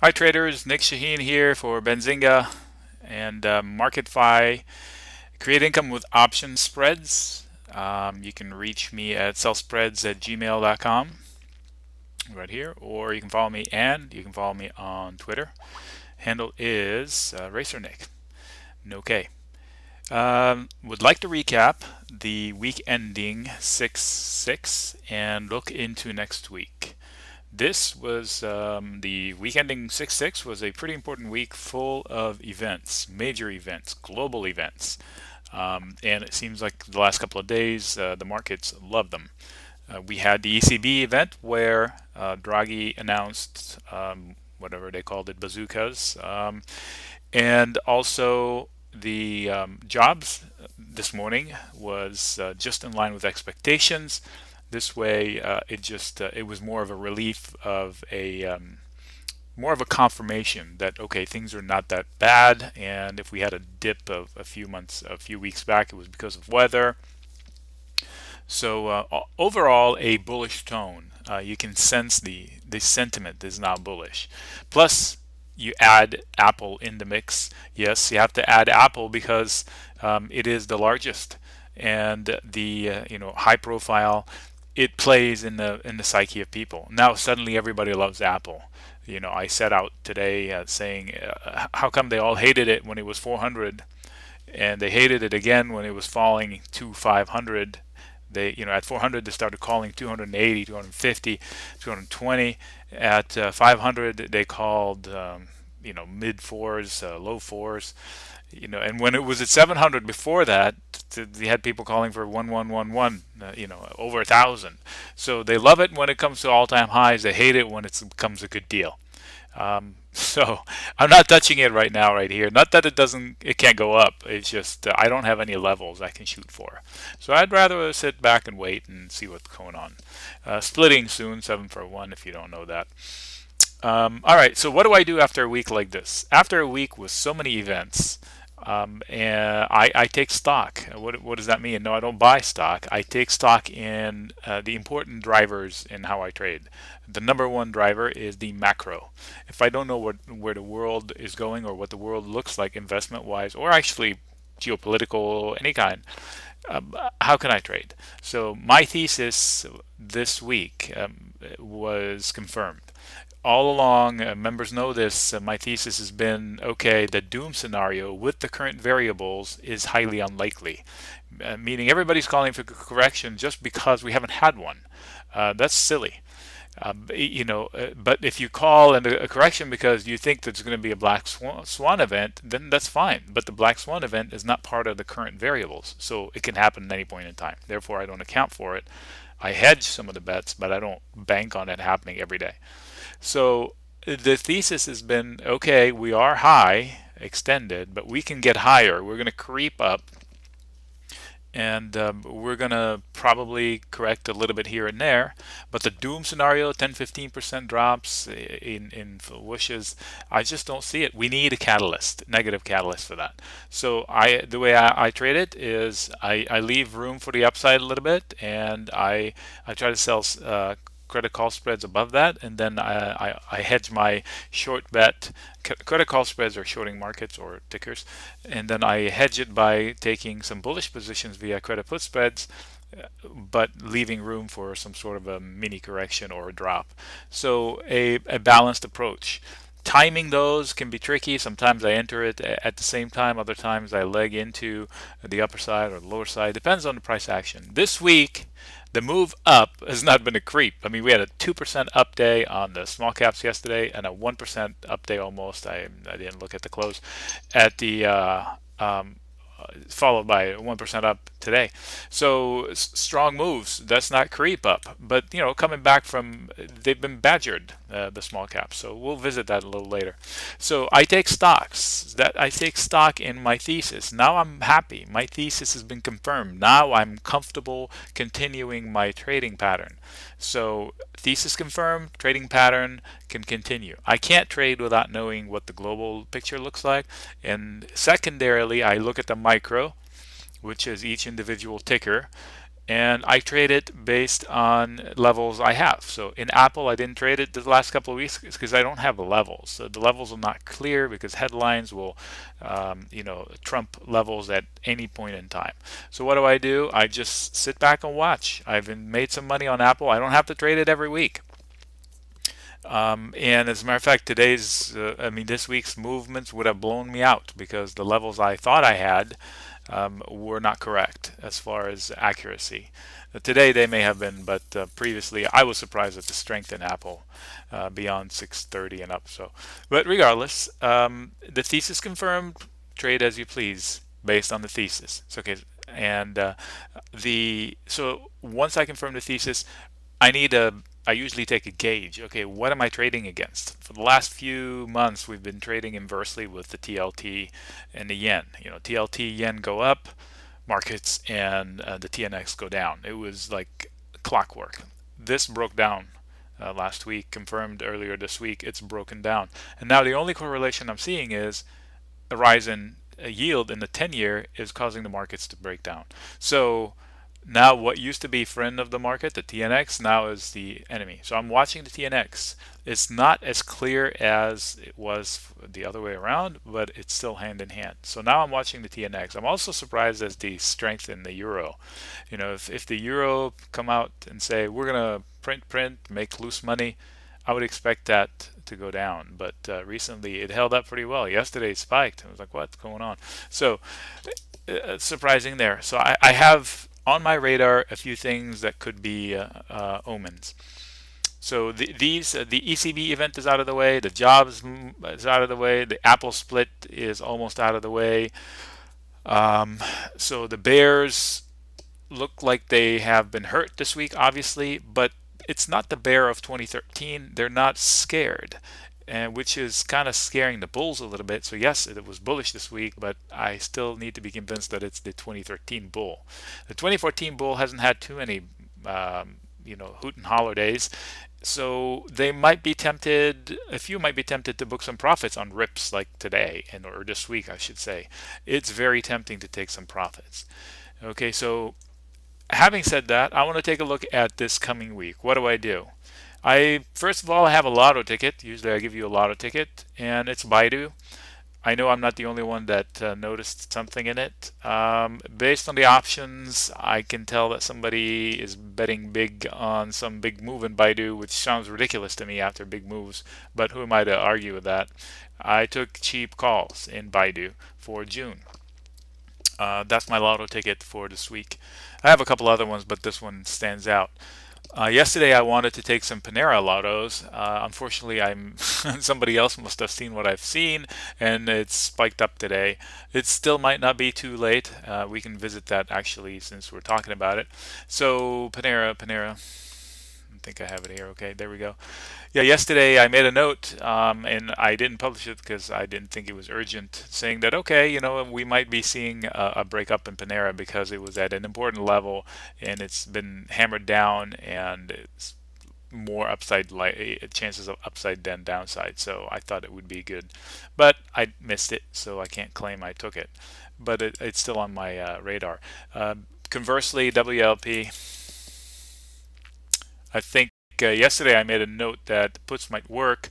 Hi traders, Nic Chahine here for Benzinga and uh, Marketfy. Create income with option spreads. Um, you can reach me at sellspreads at gmail.com right here, or you can follow me and you can follow me on Twitter. Handle is uh, RacerNick. Okay. Um, would like to recap the week ending 6 6 and look into next week. This was um, the week ending 6 6 was a pretty important week full of events, major events, global events. Um, and it seems like the last couple of days uh, the markets love them. Uh, we had the ECB event where uh, Draghi announced um, whatever they called it, bazookas, um, and also the um, jobs this morning was uh, just in line with expectations. This way, uh, it just uh, it was more of a relief of a um, more of a confirmation that okay, things are not that bad. And if we had a dip of a few months, a few weeks back, it was because of weather. So uh, overall, a bullish tone. Uh, you can sense the the sentiment is now bullish. Plus, you add Apple in the mix. Yes, you have to add Apple because um, it is the largest and the uh, you know high profile it plays in the in the psyche of people. Now suddenly everybody loves Apple. You know, I set out today uh, saying, uh, how come they all hated it when it was 400, and they hated it again when it was falling to 500. They, you know, at 400 they started calling 280, 250, 220. At uh, 500 they called, um, you know, mid fours, uh, low fours you know, and when it was at 700 before that, they had people calling for 1111, uh, you know, over a thousand. So they love it when it comes to all-time highs. They hate it when it becomes a good deal. Um, so I'm not touching it right now, right here. Not that it doesn't, it can't go up. It's just uh, I don't have any levels I can shoot for. So I'd rather sit back and wait and see what's going on. Uh, splitting soon, seven for one, if you don't know that. Um, all right, so what do I do after a week like this? After a week with so many events, um, and I, I, take stock. What, what, does that mean? No, I don't buy stock. I take stock in uh, the important drivers in how I trade. The number one driver is the macro. If I don't know what, where the world is going or what the world looks like investment-wise, or actually geopolitical, any kind, um, how can I trade? So my thesis this week um, was confirmed all along, uh, members know this, uh, my thesis has been, okay, the doom scenario with the current variables is highly unlikely. Uh, meaning everybody's calling for a correction just because we haven't had one. Uh, that's silly. Um, you know, uh, but if you call a, a correction because you think there's going to be a black swan, swan, event, then that's fine. But the black swan event is not part of the current variables, so it can happen at any point in time. Therefore, I don't account for it. I hedge some of the bets, but I don't bank on it happening every day. So the thesis has been, okay, we are high, extended, but we can get higher. We're going to creep up and um, we're going to probably correct a little bit here and there. But the doom scenario, 10-15% drops in, in wishes, I just don't see it. We need a catalyst, negative catalyst for that. So I, the way I, I trade it is I, I leave room for the upside a little bit, and I, I try to sell uh, credit call spreads above that, and then I, I, I hedge my short bet. Credit call spreads are shorting markets or tickers, and then I hedge it by taking some bullish positions via credit put spreads, uh, but leaving room for some sort of a mini correction or a drop. So a, a balanced approach. Timing those can be tricky. Sometimes I enter it at the same time. Other times I leg into the upper side or the lower side. Depends on the price action. This week, the move up has not been a creep. I mean, we had a 2% up day on the small caps yesterday and a 1% up day almost. I, I didn't look at the close at the uh, um, followed by 1% up today. So strong moves. That's not creep up. But, you know, coming back from, they've been badgered, uh, the small caps. So we'll visit that a little later. So I take stocks. That I take stock in my thesis. Now I'm happy. My thesis has been confirmed. Now I'm comfortable continuing my trading pattern. So thesis confirmed, trading pattern can continue. I can't trade without knowing what the global picture looks like. And secondarily, I look at the micro, which is each individual ticker. And I trade it based on levels I have. So in Apple, I didn't trade it the last couple of weeks because I don't have levels. So the levels are not clear because headlines will, um, you know, trump levels at any point in time. So what do I do? I just sit back and watch. I've made some money on Apple. I don't have to trade it every week. Um, and as a matter of fact, today's, uh, I mean, this week's movements would have blown me out because the levels I thought I had um, were not correct as far as accuracy. Today they may have been, but uh, previously I was surprised at the strength in Apple uh, beyond 630 and up. So, but regardless, um, the thesis confirmed. Trade as you please based on the thesis. It's okay. And uh, the so once I confirm the thesis, I need a I usually take a gauge. Okay, what am I trading against? For the last few months, we've been trading inversely with the TLT and the yen. You know, TLT yen go up, markets and uh, the TNX go down. It was like clockwork. This broke down uh, last week, confirmed earlier this week. It's broken down, and now the only correlation I'm seeing is a rise in a yield in the 10-year is causing the markets to break down. So now what used to be friend of the market, the TNX, now is the enemy. So I'm watching the TNX. It's not as clear as it was the other way around, but it's still hand in hand. So now I'm watching the TNX. I'm also surprised as the strength in the euro. You know, if, if the euro come out and say, we're going to print, print, make loose money, I would expect that to go down. But uh, recently it held up pretty well. Yesterday it spiked. I was like, what's going on? So uh, surprising there. So I, I have on my radar a few things that could be uh, uh, omens. So the, these, uh, the ECB event is out of the way, the jobs is out of the way, the Apple split is almost out of the way. Um, so the Bears look like they have been hurt this week, obviously, but it's not the bear of 2013. They're not scared and which is kind of scaring the bulls a little bit. So yes, it was bullish this week, but I still need to be convinced that it's the 2013 bull. The 2014 bull hasn't had too many, um, you know, hoot and holler days. So they might be tempted, a few might be tempted to book some profits on rips like today, and or this week, I should say. It's very tempting to take some profits. Okay, so having said that, I want to take a look at this coming week. What do I do? I first of all I have a lotto ticket. Usually I give you a lotto ticket, and it's Baidu. I know I'm not the only one that uh, noticed something in it. Um, based on the options, I can tell that somebody is betting big on some big move in Baidu, which sounds ridiculous to me after big moves, but who am I to argue with that? I took cheap calls in Baidu for June. Uh, that's my lotto ticket for this week. I have a couple other ones, but this one stands out. Uh, yesterday I wanted to take some Panera Lottos. Uh, unfortunately, I'm somebody else must have seen what I've seen, and it's spiked up today. It still might not be too late. Uh, we can visit that actually since we're talking about it. So Panera, Panera. I think I have it here. Okay, there we go. Yeah, yesterday I made a note, um, and I didn't publish it because I didn't think it was urgent, saying that okay, you know, we might be seeing a, a breakup in Panera because it was at an important level and it's been hammered down, and it's more upside like chances of upside than downside. So I thought it would be good, but I missed it, so I can't claim I took it. But it, it's still on my uh, radar. Uh, conversely, WLP I think uh, yesterday I made a note that puts might work,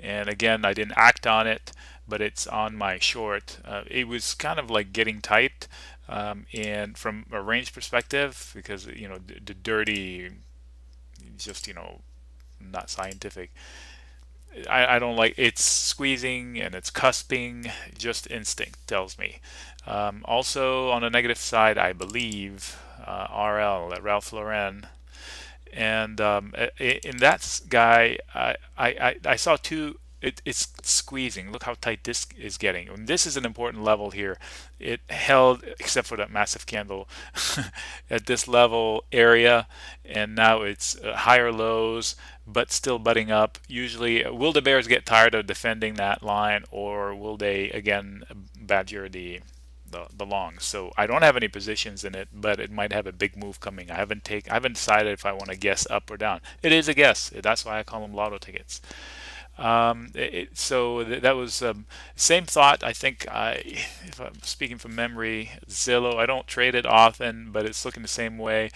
and again I didn't act on it, but it's on my short. Uh, it was kind of like getting tight, um, and from a range perspective, because you know the, the dirty, just you know, not scientific. I, I don't like it's squeezing and it's cusping just instinct tells me um, also on the negative side I believe uh, RL Ralph Lauren and um, in that guy, I, I, I saw two. It, it's squeezing. Look how tight this is getting. And this is an important level here. It held, except for that massive candle, at this level area, and now it's uh, higher lows, but still butting up. Usually, uh, will the bears get tired of defending that line, or will they again badger the the, the longs. So I don't have any positions in it, but it might have a big move coming. I haven't take I haven't decided if I want to guess up or down. It is a guess. That's why I call them lotto tickets. Um, it, so th that was um, same thought. I think I, if I'm speaking from memory, Zillow. I don't trade it often, but it's looking the same way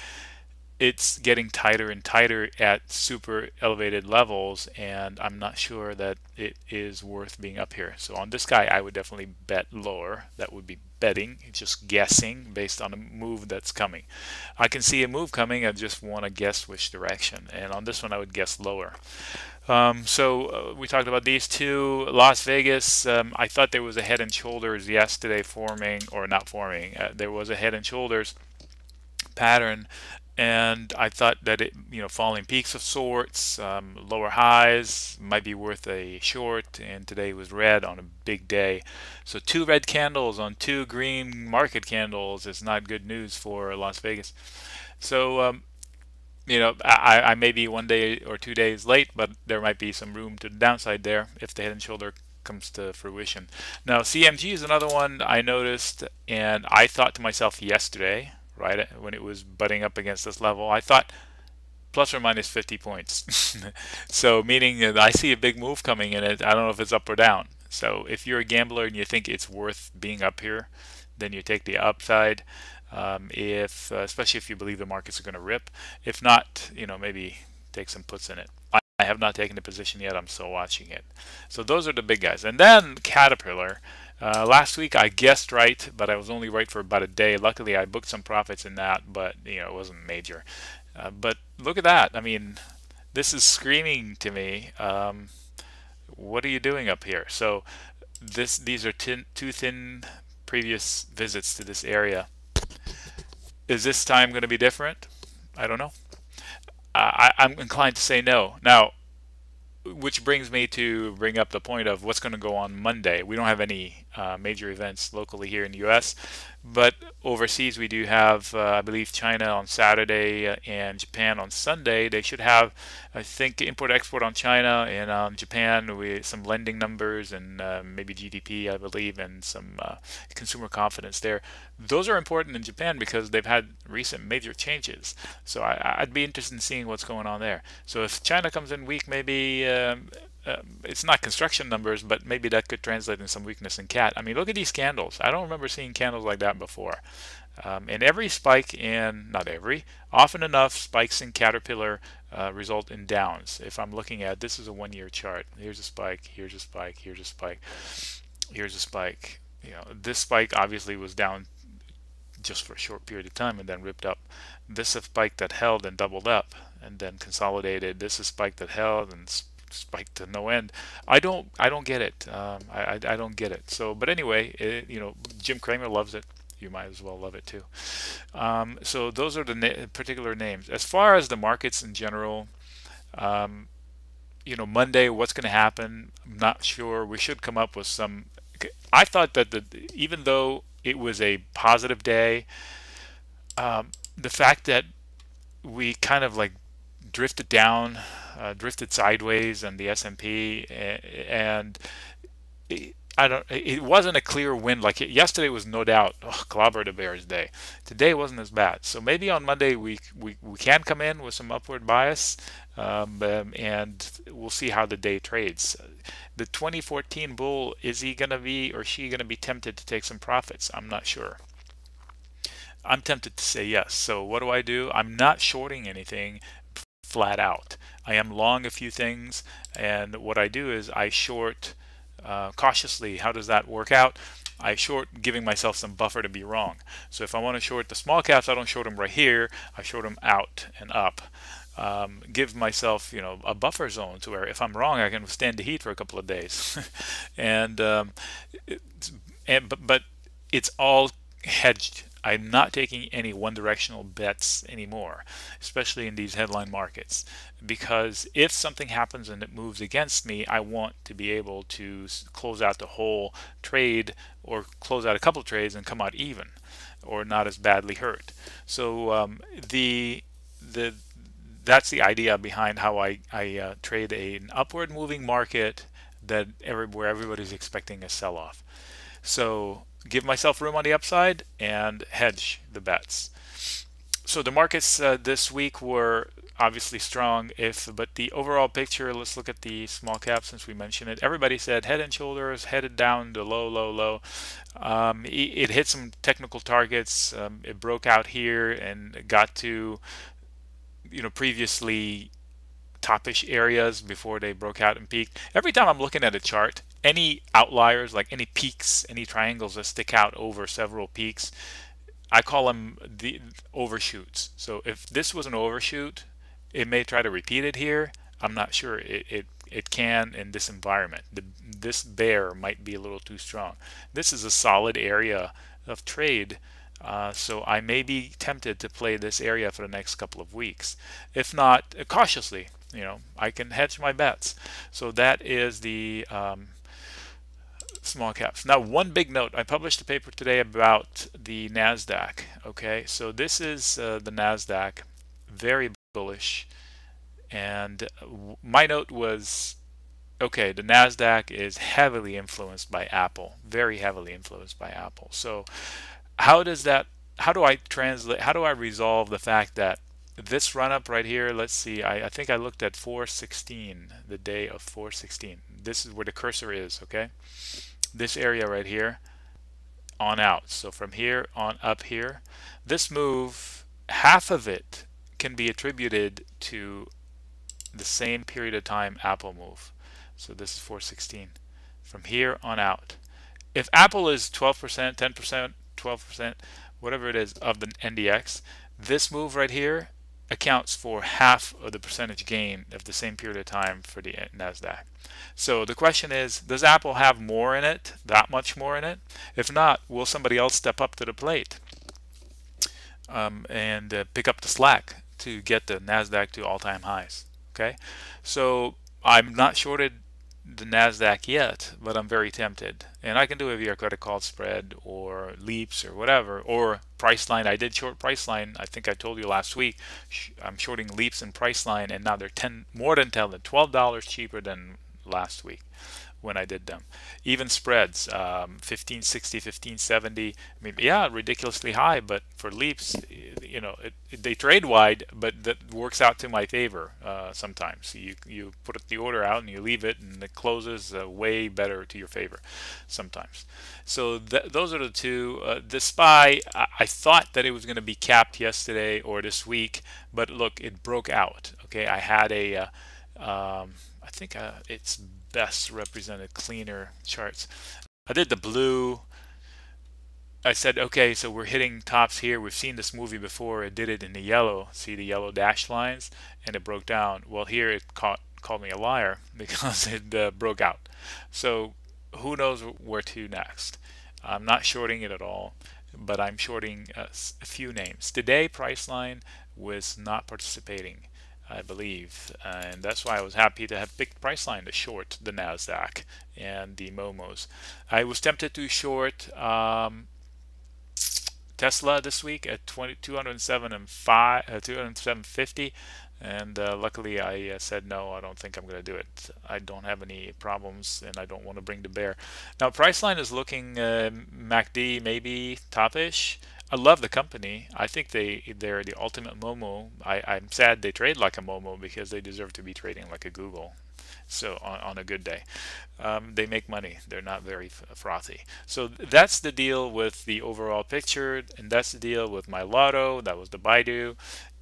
it's getting tighter and tighter at super elevated levels and I'm not sure that it is worth being up here. So on this guy I would definitely bet lower. That would be betting just guessing based on a move that's coming. I can see a move coming. I just want to guess which direction. And on this one I would guess lower. Um, so uh, we talked about these two. Las Vegas um, I thought there was a head and shoulders yesterday forming or not forming uh, there was a head and shoulders pattern and I thought that it, you know, falling peaks of sorts, um, lower highs might be worth a short, and today was red on a big day. So two red candles on two green market candles is not good news for Las Vegas. So, um, you know, I, I may be one day or two days late, but there might be some room to the downside there if the head and shoulder comes to fruition. Now, CMG is another one I noticed, and I thought to myself yesterday, right when it was butting up against this level. I thought plus or minus 50 points. so meaning that I see a big move coming in it. I don't know if it's up or down. So if you're a gambler and you think it's worth being up here, then you take the upside. Um, if uh, especially if you believe the markets are going to rip. If not, you know maybe take some puts in it. I, I have not taken a position yet. I'm still watching it. So those are the big guys. And then Caterpillar. Uh, last week I guessed right, but I was only right for about a day. Luckily, I booked some profits in that, but you know it wasn't major. Uh, but look at that. I mean, this is screaming to me. Um, what are you doing up here? So this these are tin, two thin previous visits to this area. Is this time going to be different? I don't know. I, I'm inclined to say no. Now, which brings me to bring up the point of what's going to go on Monday. We don't have any uh, major events locally here in the U.S., but overseas we do have, uh, I believe, China on Saturday uh, and Japan on Sunday. They should have, I think, import-export on China and on Japan with some lending numbers and uh, maybe GDP, I believe, and some uh, consumer confidence there. Those are important in Japan because they've had recent major changes. So I, would be interested in seeing what's going on there. So if China comes in weak, maybe um, uh, it's not construction numbers, but maybe that could translate in some weakness in cat. I mean, look at these candles. I don't remember seeing candles like that before. Um, and every spike in, not every, often enough spikes in Caterpillar uh, result in downs. If I'm looking at, this is a one-year chart. Here's a spike, here's a spike, here's a spike, here's a spike. You know, this spike obviously was down just for a short period of time and then ripped up. This is a spike that held and doubled up and then consolidated. This is a spike that held and spiked to no end. I don't I don't get it. Um, I, I, I don't get it. So, but anyway, it, you know, Jim Cramer loves it. You might as well love it too. Um, so those are the na particular names. As far as the markets in general, um, you know, Monday, what's going to happen? I'm not sure. We should come up with some. I thought that the even though it was a positive day, um, the fact that we kind of like drifted down uh, drifted sideways and the S&P and I don't it wasn't a clear win. Like yesterday was no doubt oh, clobber the bears day. Today wasn't as bad. So maybe on Monday we we, we can come in with some upward bias um, um, and we'll see how the day trades. The 2014 bull is he gonna be or she gonna be tempted to take some profits? I'm not sure. I'm tempted to say yes. So what do I do? I'm not shorting anything flat out. I am long a few things and what I do is I short uh, cautiously. How does that work out? I short giving myself some buffer to be wrong. So if I want to short the small caps, I don't short them right here. I short them out and up. Um, give myself, you know, a buffer zone to where if I'm wrong, I can withstand the heat for a couple of days. and um, and but, but it's all hedged I'm not taking any one directional bets anymore, especially in these headline markets. Because if something happens and it moves against me, I want to be able to close out the whole trade or close out a couple trades and come out even or not as badly hurt. So um, the the that's the idea behind how I, I uh, trade a, an upward moving market that every, where everybody's expecting a sell-off. So give myself room on the upside and hedge the bets. So the markets uh, this week were obviously strong if but the overall picture let's look at the small cap since we mentioned it. Everybody said head and shoulders headed down to low low low. Um, it, it, hit some technical targets. Um, it broke out here and got to you know previously topish areas before they broke out and peaked. Every time I'm looking at a chart any outliers like any peaks any triangles that stick out over several peaks I call them the overshoots. So if this was an overshoot, it may try to repeat it here. I'm not sure it, it, it can in this environment. The, this bear might be a little too strong. This is a solid area of trade. Uh, so I may be tempted to play this area for the next couple of weeks. If not, cautiously, you know, I can hedge my bets. So that is the um, small caps. Now, one big note. I published a paper today about the NASDAQ. Okay, so this is uh, the NASDAQ, very bullish. And my note was, okay, the NASDAQ is heavily influenced by Apple, very heavily influenced by Apple. So how does that, how do I translate, how do I resolve the fact that this run up right here, let's see, I, I think I looked at 416, the day of 416. This is where the cursor is, okay? This area right here on out. So from here on up here, this move, half of it can be attributed to the same period of time Apple move. So this is 416 from here on out. If Apple is 12%, 10%, 12%, whatever it is of the NDX, this move right here accounts for half of the percentage gain of the same period of time for the NASDAQ. So the question is, does Apple have more in it, that much more in it? If not, will somebody else step up to the plate um, and uh, pick up the slack to get the NASDAQ to all-time highs? Okay, so I'm not shorted the NASDAQ yet, but I'm very tempted. And I can do it via credit call spread or leaps or whatever, or Priceline. I did short Priceline. I think I told you last week. I'm shorting leaps and Priceline, and now they're 10 more than 10, $12 cheaper than last week when I did them. Even spreads, um, 1560, 1570. I mean, yeah, ridiculously high, but for leaps, you know, it, it, they trade wide, but that works out to my favor uh, sometimes. You you put the order out and you leave it, and it closes uh, way better to your favor sometimes. So th those are the two. Uh, the SPY, I, I thought that it was going to be capped yesterday or this week, but look, it broke out. Okay, I had a uh, um, I think uh, it's best represented cleaner charts. I did the blue. I said, okay, so we're hitting tops here. We've seen this movie before. It did it in the yellow. See the yellow dash lines? And it broke down. Well, here it caught, called me a liar because it uh, broke out. So who knows where to next. I'm not shorting it at all, but I'm shorting a, a few names. Today, Priceline was not participating. I believe. And that's why I was happy to have picked Priceline to short the NASDAQ and the Momos. I was tempted to short um, Tesla this week at 20, 207 and 5, uh, 207.50 and uh, luckily I uh, said no I don't think I'm gonna do it I don't have any problems and I don't want to bring the bear now Priceline is looking uh, MACD maybe topish I love the company. I think they they're the ultimate Momo. I, I'm sad they trade like a Momo because they deserve to be trading like a Google. So on, on a good day, um, they make money. They're not very frothy. So that's the deal with the overall picture, and that's the deal with my lotto. That was the Baidu,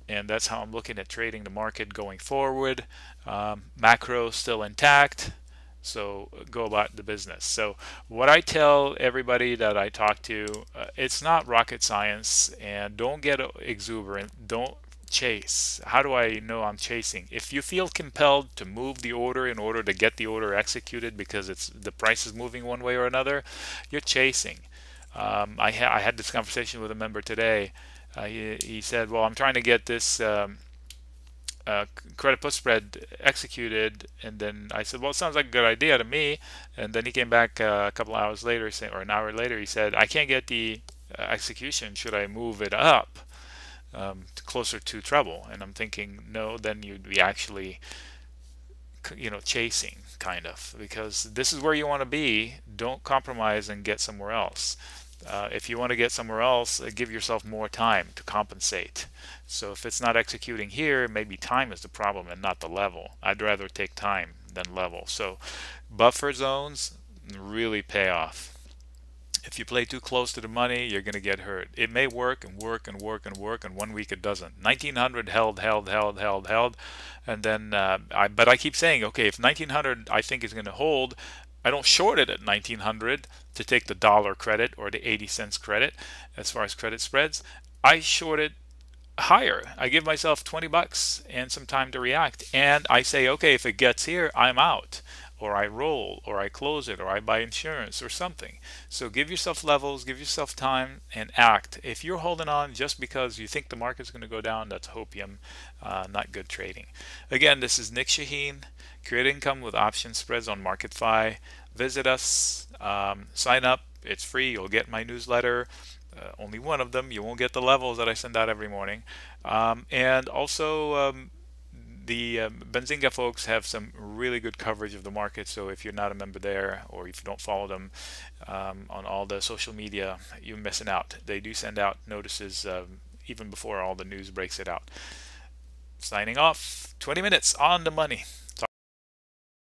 and that's how I'm looking at trading the market going forward. Um, macro still intact. So go about the business. So what I tell everybody that I talk to, uh, it's not rocket science and don't get exuberant. Don't chase. How do I know I'm chasing? If you feel compelled to move the order in order to get the order executed because it's the price is moving one way or another, you're chasing. Um, I, ha I, had this conversation with a member today. Uh, he, he, said, well, I'm trying to get this um, uh, credit put spread executed and then I said well it sounds like a good idea to me. And then he came back uh, a couple hours later or an hour later he said I can't get the uh, execution. Should I move it up um, closer to treble? And I'm thinking no then you'd be actually you know chasing kind of because this is where you want to be. Don't compromise and get somewhere else Uh, if you want to get somewhere else, uh, give yourself more time to compensate. So if it's not executing here, maybe time is the problem and not the level. I'd rather take time than level. So buffer zones really pay off. If you play too close to the money, you're going to get hurt. It may work and work and work and work, and one week it doesn't. 1900 held, held, held, held, held, and then, uh, I, but I keep saying, okay, if 1900 I think is going to hold, I don't short it at 1900 to take the dollar credit or the 80 cents credit as far as credit spreads. I short it higher. I give myself 20 bucks and some time to react. And I say, okay, if it gets here, I'm out or I roll, or I close it, or I buy insurance, or something. So give yourself levels, give yourself time, and act. If you're holding on just because you think the market's going to go down, that's hopium, uh, not good trading. Again, this is Nic Chahine. Create income with option spreads on Marketfy. Visit us, um, sign up. It's free. You'll get my newsletter. Uh, only one of them. You won't get the levels that I send out every morning. Um, and also, um, the um, Benzinga folks have some really good coverage of the market. So if you're not a member there, or if you don't follow them um, on all the social media, you're missing out. They do send out notices um, even before all the news breaks it out. Signing off. 20 minutes on the money.